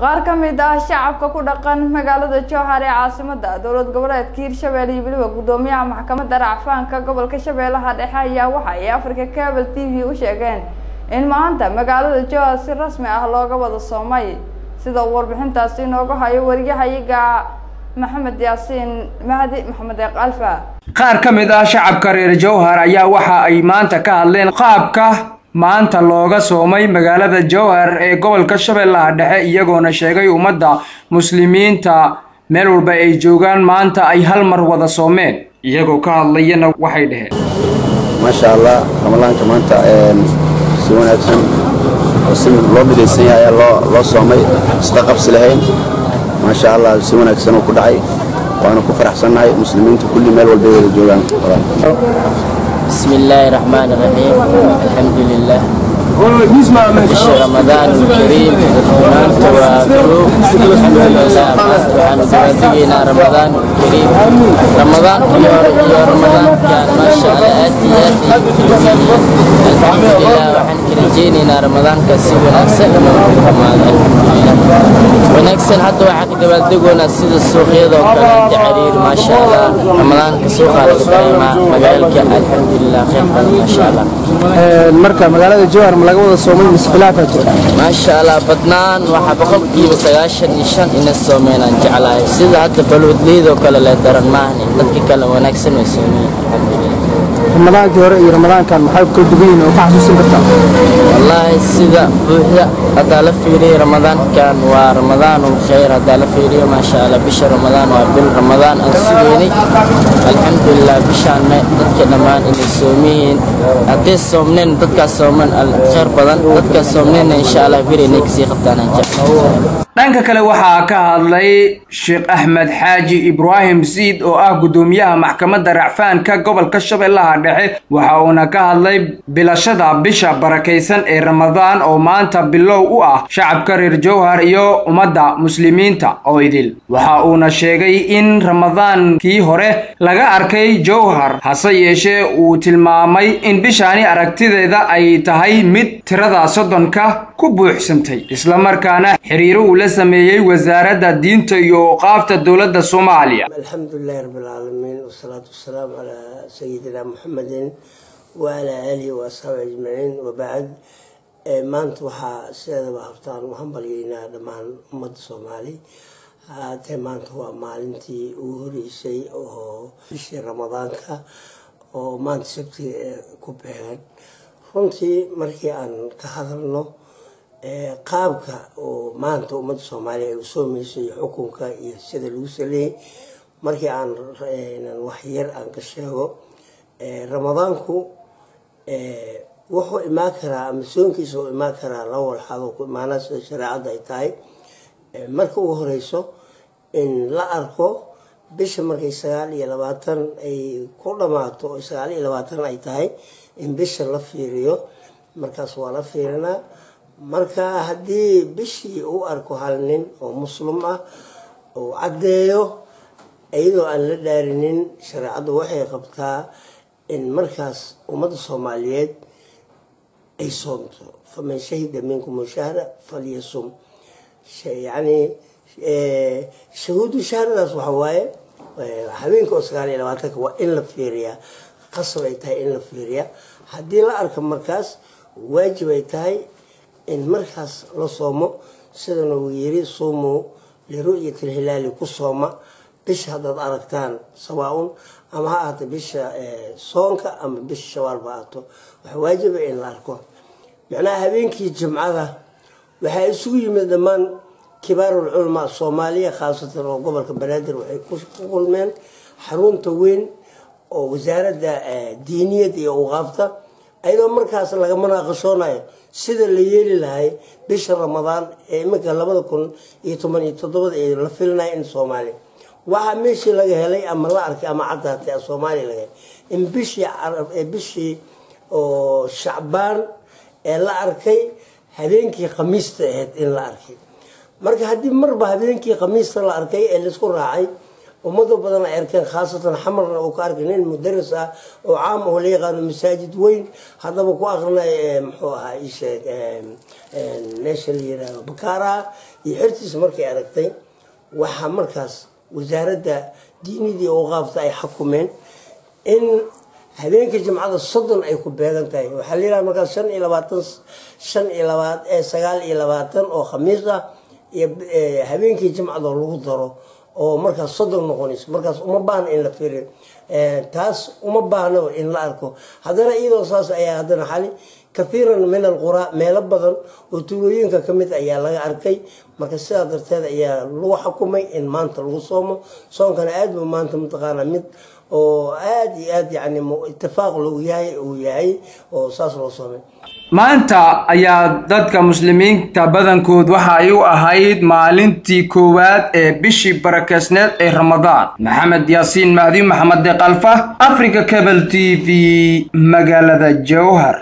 qaar ka mid ah shacabka ku dhaqan magaalada jowhar ee caasimada dowlad goboleedka hirshabelle iyo weliba guddoomiyaha maxkamadda racfaanka gobolka shabeellaha dhexe ayaa waxa ay africa cable t v u sheegeen in maanta magaalada jowhar si rasmi ah looga wada soomay sida uu warbixintaasi inoogu hayo wariyahayaga maxamed yaasiin mahdi maxamed eeq alfa qaar ka mid ah shacabka reer jowhar ayaa waxa ay maanta ka hadleen qaabka maanta looga soomay magaalada jowhar ee gobolka shabeellaha dhexe iyagoona sheegay ummadda muslimiinta meel walba ay joogaan maanta ay hal mar wada soomeen. Iyagoo ka hadlayana waxay dheheen maasha allah ramadaanka maanta si wanaagsan oo si loo midaysan yahay ayaa loo soomay isqa qabsi lahayn. Maasha allah si wanaagsan uu ku dhacay waana ku faraxsannahay muslimiinta kulli meel walbay wada joogaan بسم الله الرحمن الرحيم الحمد لله بشر رمضان الكريم وننت وأتوب الحمد لله عن براتينا رمضان الكريم رمضان يا رمضان كان ما شاء الله أتي أتي الحمد لله وحن كرجينا رمضان كسب ونفسه رمضان wanaagsan hadda waxaa ka dabaaldegoonaa sida suuqyada oo kale inta cariir maasha allah ramadaanka suuqaa laga dareemaa magaalka alxamdulilah khayr badan maasha allah marka magaalada jowhar ma laga wada soomay mise khilaafaa jira? Maasha allah badnaan waxaa boqolkiiba sagaashan iyo shan ina soomeenaan jeclahay. Sida hadda balwadleydoo kale lee daran maahni dadka kale wanaagsan way soomeen alxamdulilah ramadaankii hore iyo ramadaankan maxay kala duwan yihiin oo ka xasuusin kartaa wallaahi sida buuxda haddaa la fiiriyo ramadaankan waa ramadaanul khayr haddaa la fiiriyo maasha allah bisha ramadaan waa bil ramadaan aan sugeynay. Alxamdulilah bishaan me dadka dhammaan inay soomiyihiin. Hadday soomneen dadkaas sooman khayr badan dadkaas soomneenna insha allah bir inay ka sii qabtaan aan jeclahay. Dhanka kale waxaa ka hadlay sheekh axmed xaaji ibraahim siid oo ah guddoomiyaha maxkamadda racfaanka gobolka shabeellaha dhexe. Waxa uuna ka hadlay bilashada bisha barakaysan ee ramadaan oo maanta bilow u ah shacabka reer jowhar iyo ummadda muslimiinta oo idil. Waxa uuna sheegay in ramadaankii hore laga arkay jowhar hase yeeshee uu tilmaamay in bishaani aragtideeda ay tahay mid tirada soddonka ku buuxsantay. Isla markaana xiriiro uu la sameeyey wasaaradda diinta iyo oqaafta dowladda soomaaliya. Alxamdulilahi rabbilcaalamiin wasalaatu wasalaam calaa sayidina muxamedin waalaa aalihi wa ajmaciin. Wabacad maanta waxaa sideedaba habtaan u hambalyeynaa dhammaan ummadda soomaali haatee maanta waa maalintii ugu horeysay oo bishii ramadaanka oo maanta sabti ku beegan. Runtii markii aan ka hadalno qaabka oo maanta ummadda soomaaliya ay u soomayso iyo xukunka iyo sida lagu saleeyay markii aan wax yar aan ka sheego ramadaanku wuxuu imaan karaa ama soonkiisa u imaan karaa laba walxaad oo ku imaanaa sida shareecadda ay tahay. Marka ugu horeyso in la arko bisha markay sagaal iyo labaatan ay ku dhamaato oo sagaal iyo labaatan ay tahay in bisha la fiiriyo. Markaas waa la fiirinaa marka haddii bishii uu arko hal nin oo muslim ah uu caddeeyo iyadoo aan la dhaarinin shareecaddu waxay qabtaa in markaas ummadda soomaaliyeed ay soomto faman shahida minkum shahra falyasum. Yani shahuudu shahradaas waxa waaye habeenka oo sagaal iyo labaatanka waa in la fiiriyaa qasab ay tahay in la fiiriyaa. Haddii la arko markaas waajib ay tahay in markaas la soomo sidana uu yiri suumuu liru'yati lhilaali ku sooma. Bisha haddaad aragtaan sawaa-un ama ha ahaato bisha soonka ama bisha shawaalba ahaato. Waxaa waajiba in la arko. Macnaha habeenkii jimcada waxaa isugu yimid dhammaan kibaarul culamaa soomaaliya khaasatan oo gobolka banaadir waxay ku kulmeen xarunta weyn oo wasaaradda diiniyad iyo uqaabta. Ayadoo markaas laga manaaqashoonayo sida la yeeli lahay bisha ramadaan ee iminka labada kun iyo toban iyo toddobada ee la filinaya in soomaaliya. Waxaa meeshii laga helay ama la arkay ama caddaatay soomaaliya laga helay. In bishii bishii oo shacbaan ee la arkay habeenkii khamiista ahayd in la arkay marka haddii marba habeenkii khamiista la arkay ee la isku raacay ummado badan ay arkeen khaasatan xamarna uu ka arkay nin mudaris ah oo caam oo la yaqaano masaajid weyn. Haddaba ku aqrinay muxuu ahaa isheeg meesha la yihahdo bakaaraha iyo xertiisa markay aragtay waxaa markaas wasaaradda diinidii ooqaafta ay xakumeen in habeenka jimcada soddon ay ku beegan tahay. Waxaa la yidhaha markaas shan iyo labaatan shan iyo labaad sagaal iyo labaatan oo khamiis ah iyo habeenkii jimcadoo lagu daro oo markaas soddon noqonayso markaas uma baahna in la fiiriyo taas uma baahno in la arko. Haddana iyadoo saas ayaa haddana xali kathiiran min alquraa meelo badan oo tuulooyinka ka mid ayaa laga arkay. Marka sidaa darteed ayaa lagu xukumay in maanta lagu soomo. Soonkana aad buu maanta mataqaanaa mid oo aad iyo aad yani itifaaq loogu yahay uu yahay oo saas loo soomay. Maanta ayaa dadka muslimiinta badankood waxa ay u ahayd maalintii koowaad ee bishii barakeysneed ee ramadaan. Maxamed yaasiin mahdi maxamed deeqalfa africa cable t v magaalada jowhar